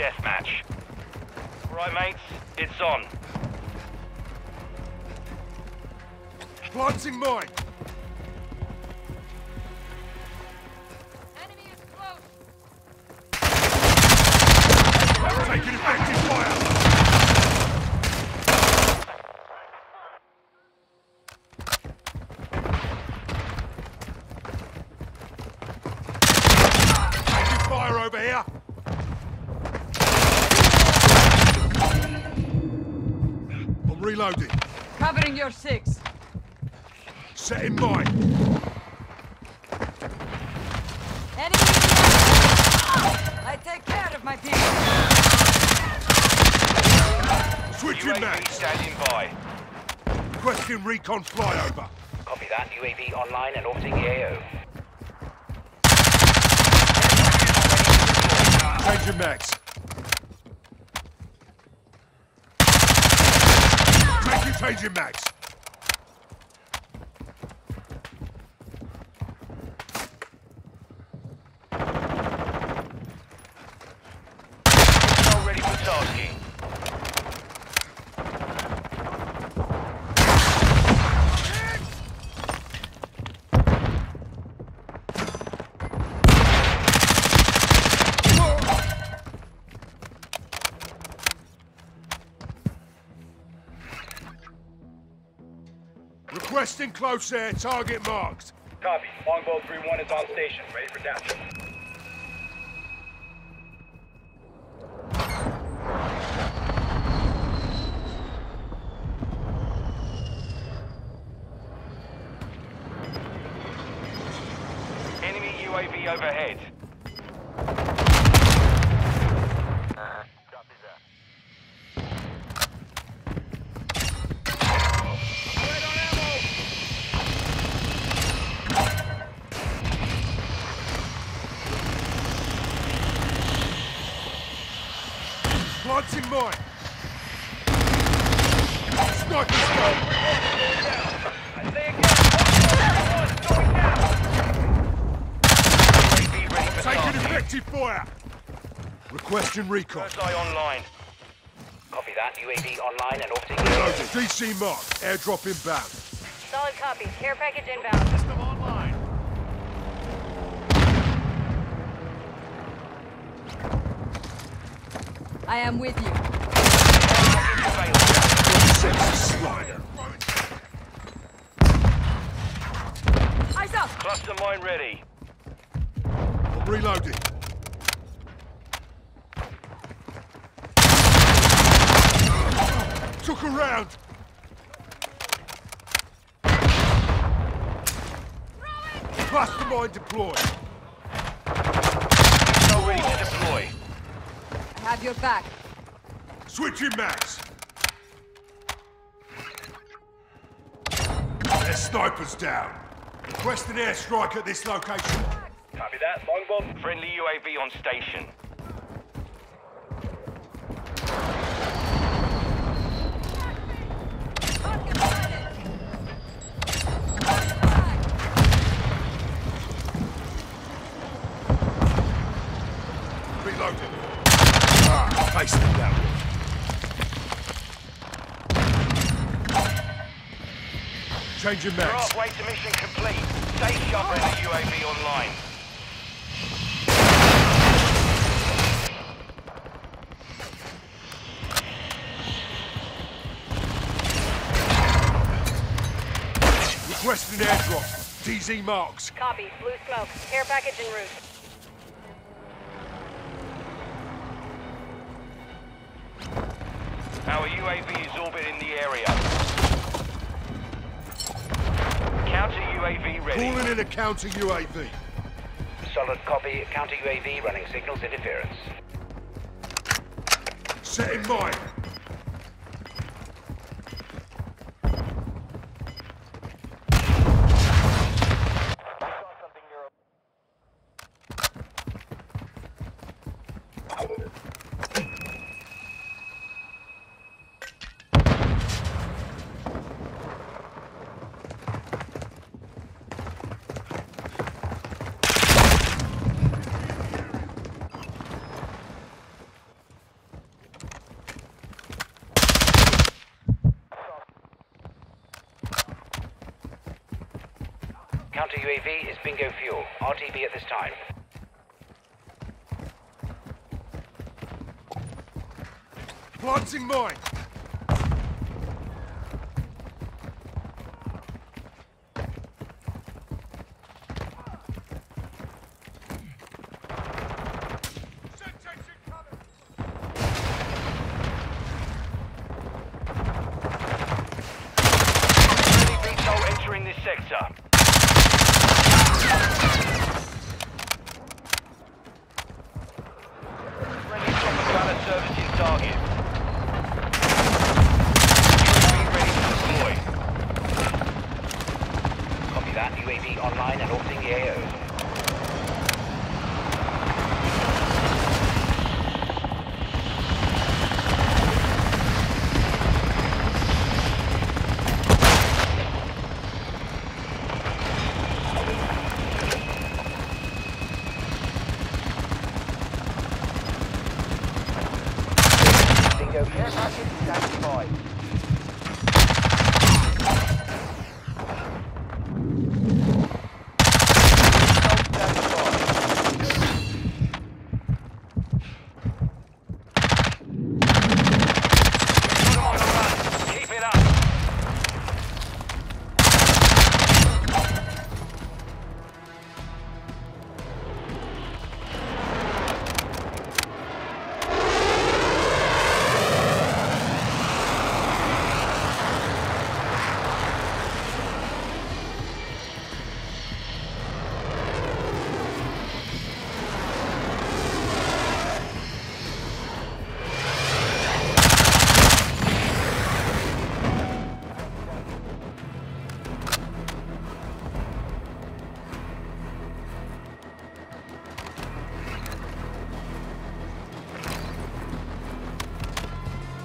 deathmatch. Right, mates, it's on. Planting mine! I'm reloading. Covering your six. Setting mine. Enemy. I take care of my people. Switching UAV max. standing by. Requesting recon flyover. Copy that. UAV online and orbiting the AO. Changing max. Taking changing max. All ready for tasking. Requesting close air, target marked. Copy. Longbow 3-1 is on station, ready for capture. Enemy UAV overhead. Planting mine. Sniper's gun. UAV ready for Taking effective fire. Requesting recon. First eye online. Copy that. UAV online and orbiting the Reloaded. DZ mark. Airdrop inbound. Solid copy. Care package inbound. I am with you. Available. Sexy slider. Eyes up. Cluster mine ready. I'm reloading. Took a round. Cluster mine deployed. All ready to deploy. I have your back. Switching max. Their snipers down. Requesting airstrike at this location. Copy that. Longbow Friendly UAV on station. Reloading. Ah, facing down. Changing max. Halfway to mission complete. Stay sharp and the UAV online. Requesting airdrop. DZ marks. Copy. Blue smoke. Air package en route. Our UAV is orbiting the area. Counter UAV ready. Calling in a counter UAV. Solid copy. Counter UAV running signals interference. Setting mine. Counter UAV is bingo fuel. RTB at this time. Planting mine. Entering this sector. Friendly chopper gunner servicing target. UAV ready to deploy. Copy that. UAV online and orbiting the AOs. Bingo care package standing by.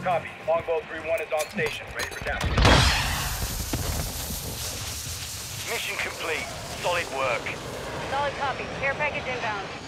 Copy. Longbow 3-1 is on station, ready for capture. Mission complete. Solid work. Solid copy. Care package inbound.